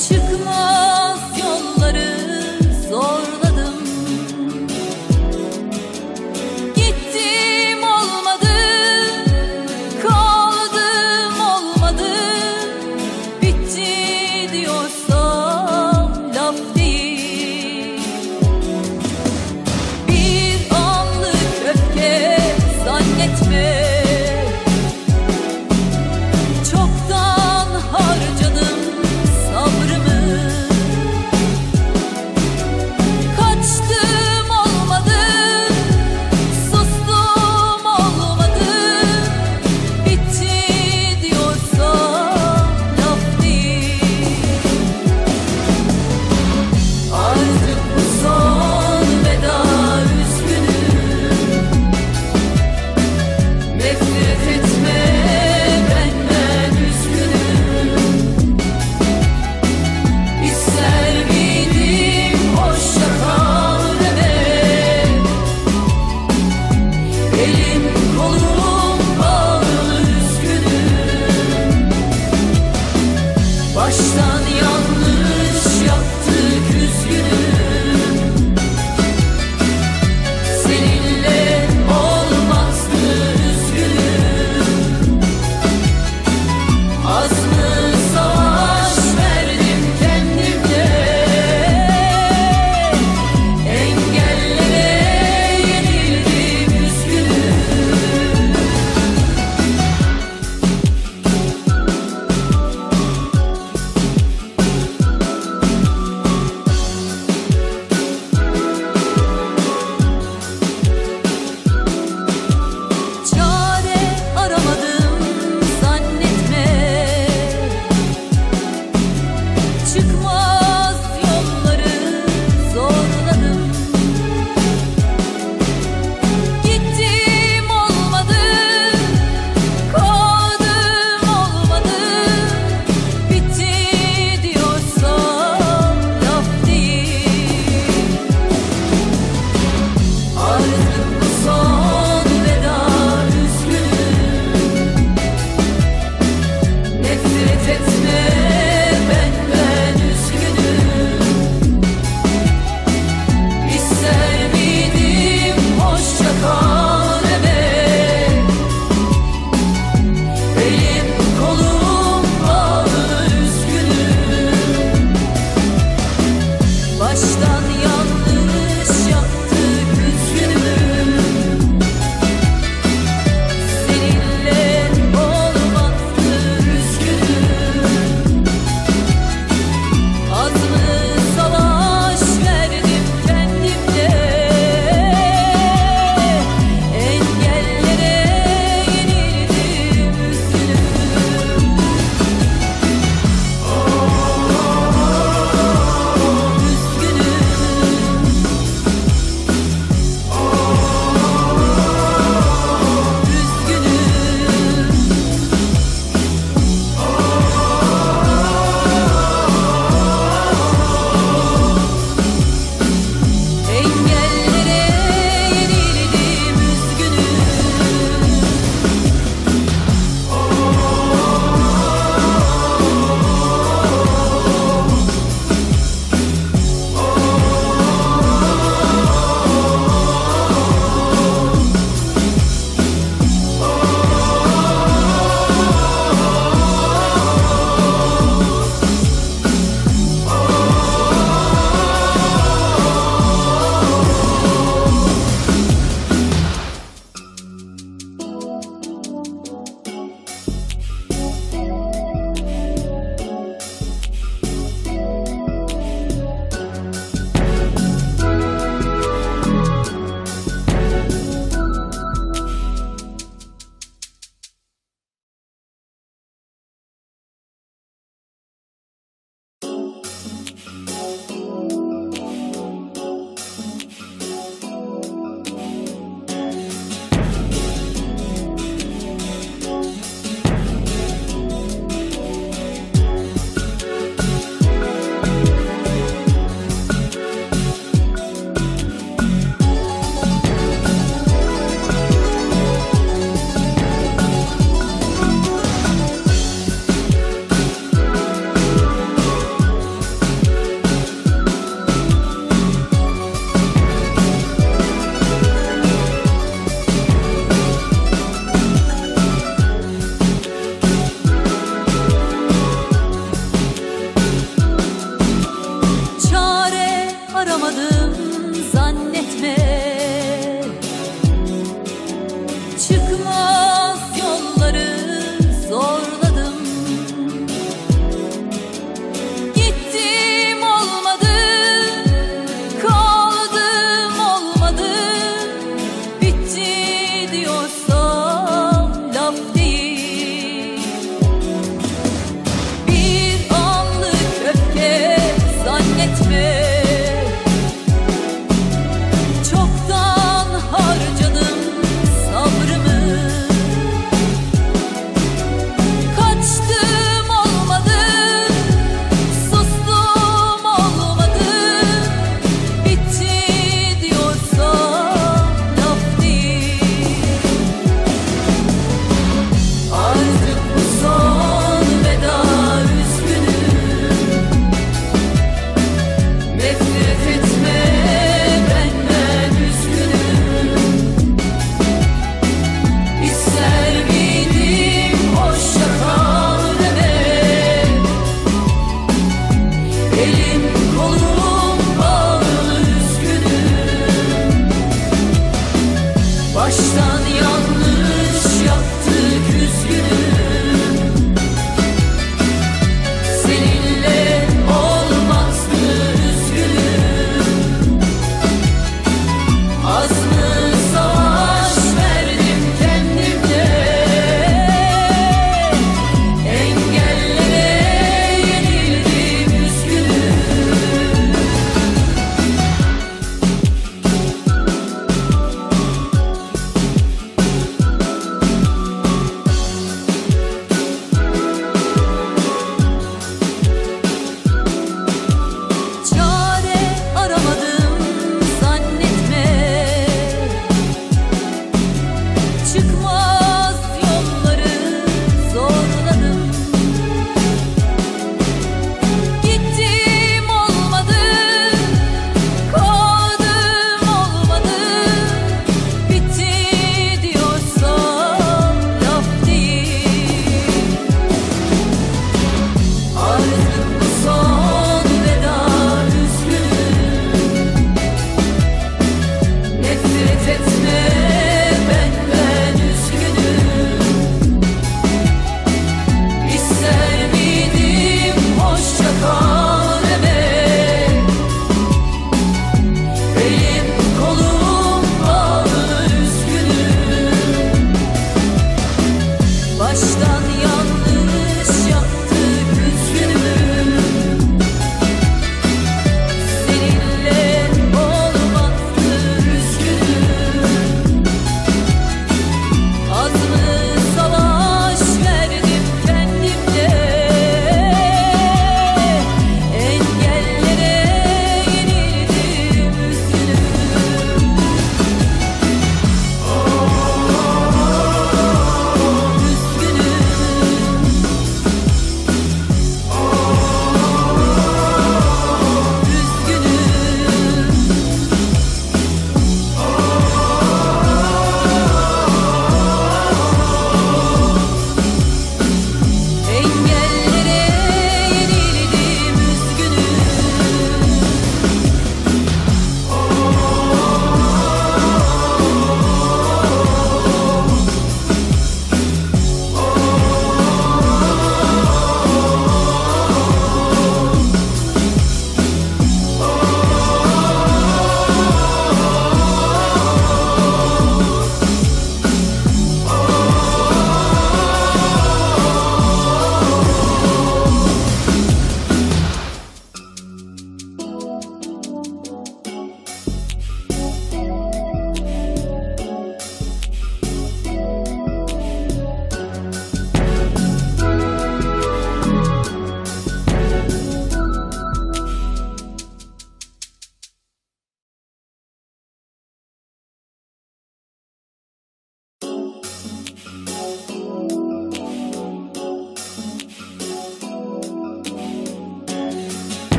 çıkmaz Hazır